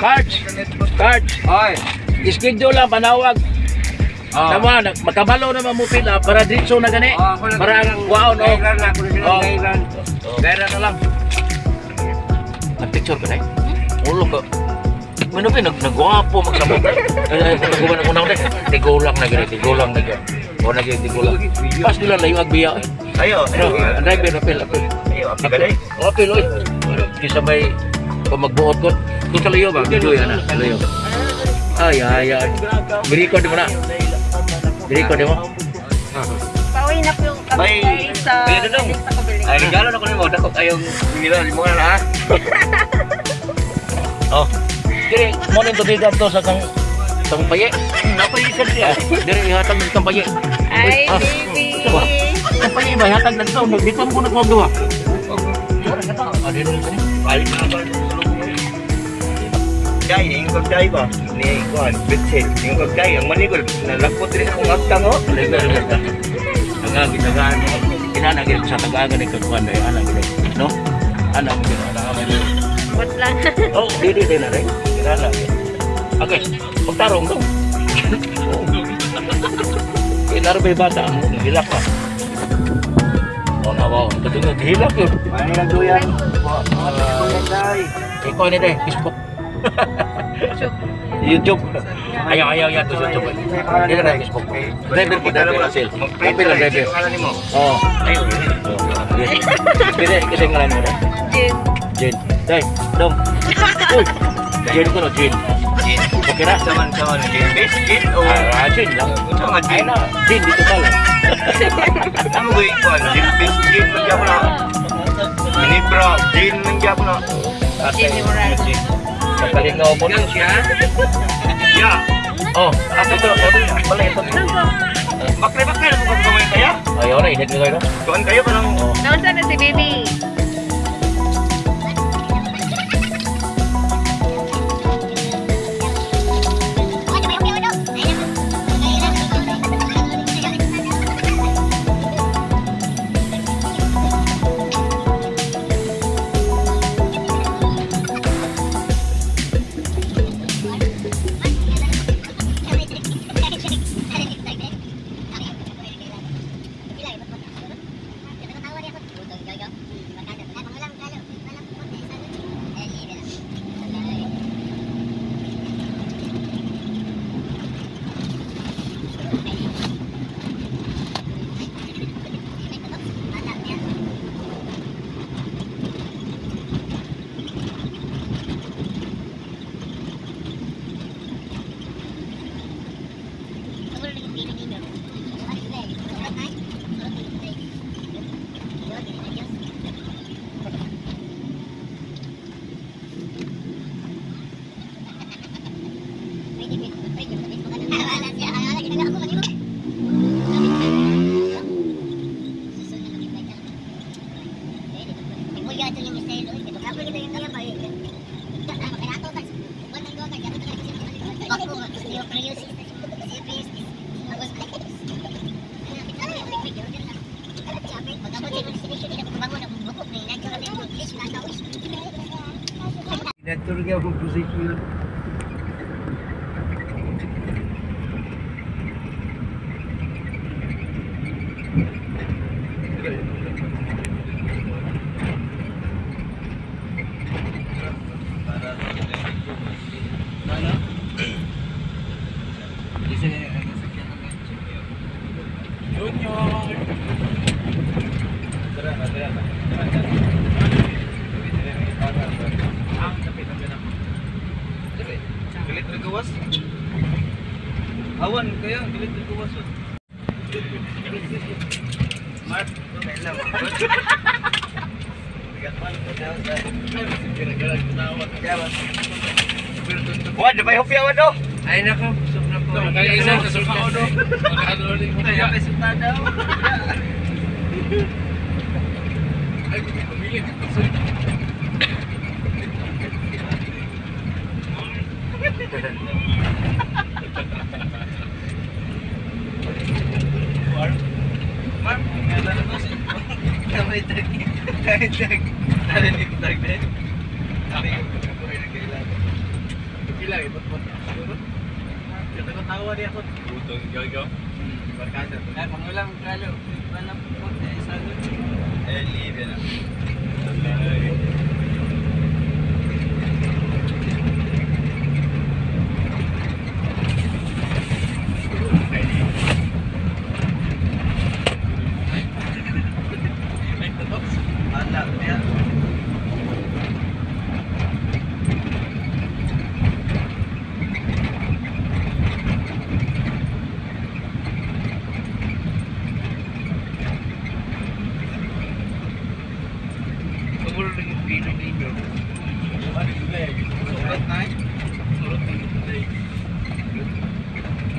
Cards! Cards! Oy. Schedule lang, panawag. Oh. Tama, makabalo naman mo pila para dito na gani. Para ang waon o. Kailan na ako na Oh. Gaya na lang. Nag-picture ka na eh. Ulo ka. Ano pa, nag nagwapo magsamo. Eh, nagkuman ako na ako na. Tigulang na gani, tigulang na gani. O na gani, tigulang. Pas nila layo agbiya eh. Ayo. Ano, ang driver apil, apil. Ayo. O, apil, oy. Kisa may kung magbuot ko. Kung sa layo ba, video yan na, sa layo. Ay, ay, ay. Biriko di mo na. Biriko di mo. Pauwi na po yung kami sa ano pabili. Ay, regalo na ko nimo dako kayong nila limo na ha. Oh. Diri, mo rin tubigan to sa kang kang paye. Napaisan siya. Diri, ihatag ng kang paye. Ay, Ah. baby. Diba? Kang paye ba, ihatag na to. Dito mo na kuwag duha. Ah, dito na sini. Balik na ba? Dai, yung kagday ba? Ni kuan, bitsit. Yung kagday, ang manigol, nalakot rin akong agtang oh. Mo. Inana gid sa tagagan ni kagkuan dai ana gid. No? Ana mo gid ana mo gid. What lang? Oh, di di di na rin. Inana gid. Okay, magtarong to. Kinaro ba yung bata mo? Nagilak pa. Oh, nawaw. Katungod, hilak yun. Ano lang duyan? Kagday. Ikaw ni deh, Facebook. YouTube. Ayaw, ayaw, ayaw. Sa YouTube. Na dahil Facebook. Driver po, driver. Asil. Kapil ang driver. mo. Oo. Ayo. Hindi, kasi ngalan mo na. Jin. Jen. Day, dong. Uy. Jen ko no, Jen. Jin. Okay na. Saman saman. Jin. Base Jin o Ah, Jen lang. Ito nga Ay Jin. na, Jen, dito ka lang. Ano yung? Jin. Base Jin. Magyap na. Minibra. Jin. Magyap na. Jin Moral. Kakalingaw mo. Yan siya. Ya. Oh, ako to. Wala ito. Bakre-bakre na kung kumain kaya. Ayaw na, init nga kayo. Kuan kayo ka lang. Oh. Nausa na si baby. Dator kaya akong position. Galit rin gawas. Awan kaya, galit rin gawas. Mark, kailan mo? Wah, di ba yung piyawan do? Ay nako, busog na po. Kaya isa sa sulka o do. Kaya may sunta daw. Ay, pumili. Mark, ngayon na to si... Kamay tag. Kamay tag. Narinig tag din. Ilang, ibot-bot. Di ako. Butong gago. Barkada. Ay, pangulang kalo. Wala po na isa Eh, libre na. Anda, ya. Kumulong na yung pino-pino. Sukat na eh.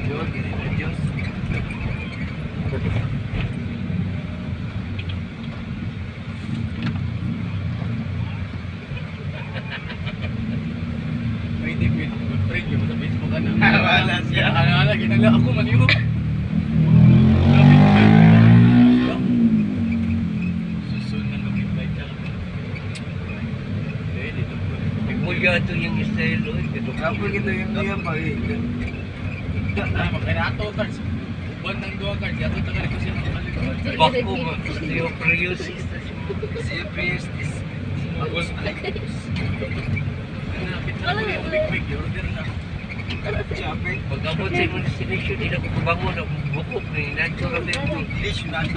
Yun, ganito na Diyos. May tipid. Good friend yung sa Facebook ano. Wala siya. Akala, ginala ako maniho. Susun na mag-invite ka. Eh, dito po. Nagmulya ito yung style. Kapo kita yung niya pa eh. Ah, magkanato cards. Buwan ng dua cards. Yato tagal ko siya ng kalikuan. Bako mo. Osteoporosis. Siyempre, Agos. Napit na ako yung big. Order na. Pag-abot sa imong destination, hindi na ko kabangon ang bukok natural din mo. English, yun ang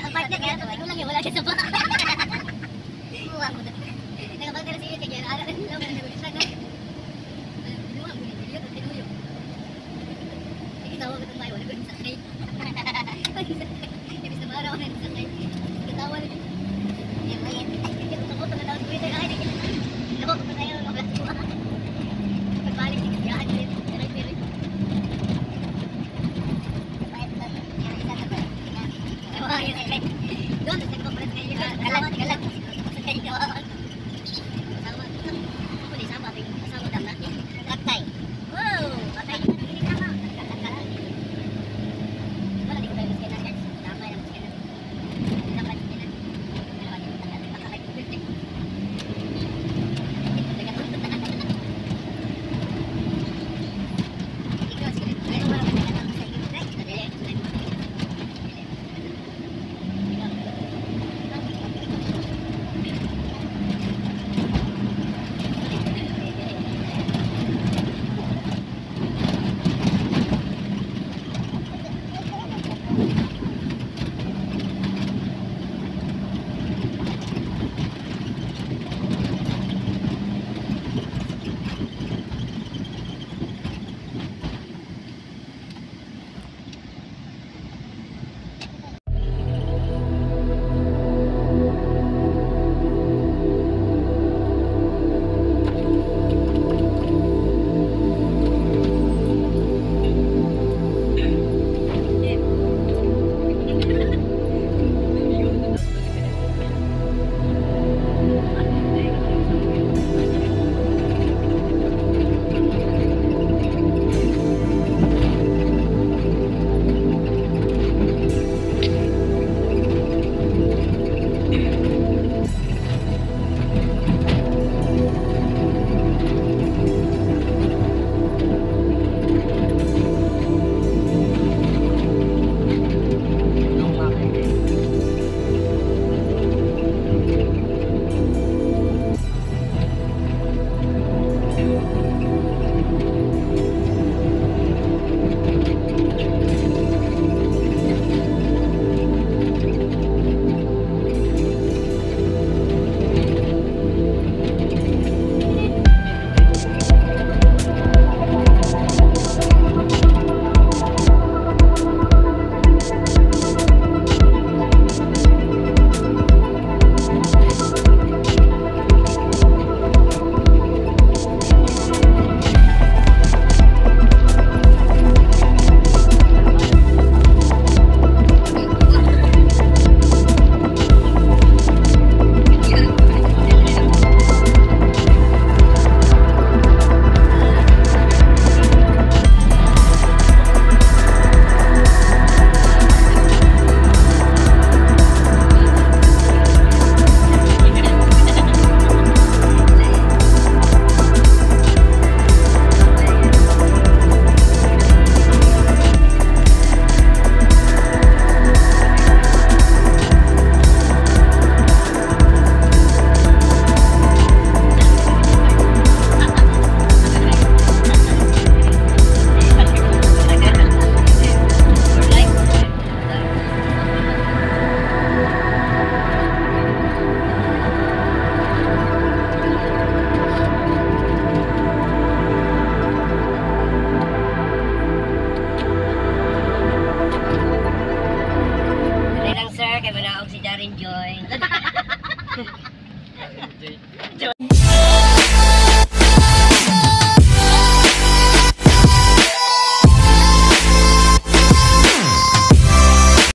Ang bad tụi kaya cũng Ikaw nhiều yung wala ka sa